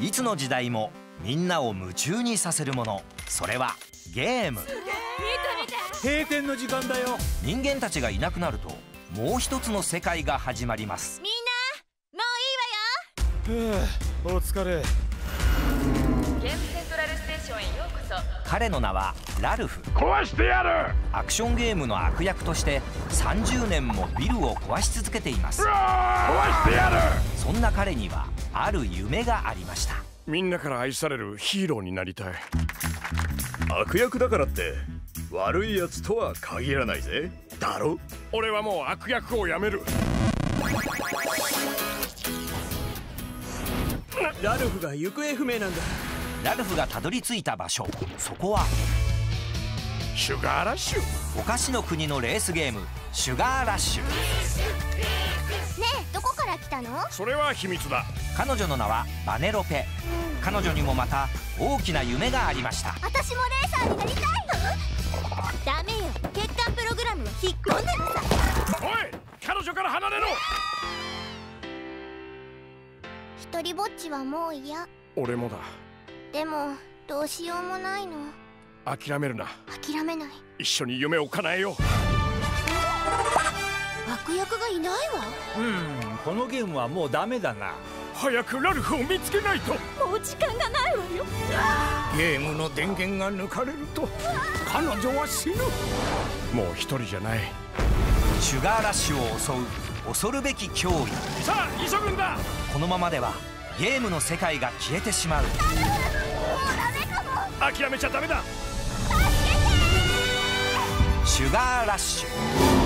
いつの時代もみんなを夢中にさせるもの。それはゲーム。閉店の時間だよ。人間たちがいなくなるともう一つの世界が始まります。みんなもういいわよ。ふうお疲れ。ゲームセントラルステーションへようこそ。彼の名はラルフ。壊してやる。アクションゲームの悪役として30年もビルを壊し続けています。壊してやる。そんな彼にはある夢がありました。みんなから愛されるヒーローになりたい。悪役だからって悪いやつとは限らないぜ。だろ？俺はもう悪役をやめる。ラルフが行方不明なんだ。ラルフがたどり着いた場所。そこはシュガーラッシュ。お菓子の国のレースゲームシュガーラッシュ。ねえどこから来たの？それは秘密だ。彼女の名はバネロペ。彼女にもまた大きな夢がありました。私もレーサーになりたい。ダメよ。血管プログラムは引っ込んでるさ。おい彼女から離れろ。一人ぼっちはもう嫌。俺もだ。でもどうしようもないの。諦めるな。諦めない。一緒に夢を叶えよう悪役がいないわ。うんこのゲームはもうダメだな。早くラルフを見つけないと。もう時間がないわよ。ゲームの電源が抜かれると彼女は死ぬ。もう一人じゃない。シュガーラッシュを襲う恐るべき脅威。さあ急ぐんだ。このままではゲームの世界が消えてしまう。諦めちゃダメだ。シュガーラッシュ